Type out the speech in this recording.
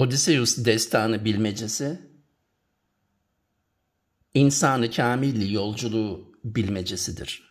Odysseus destanı bilmecesi, insanı kamilli yolculuğu bilmecesidir.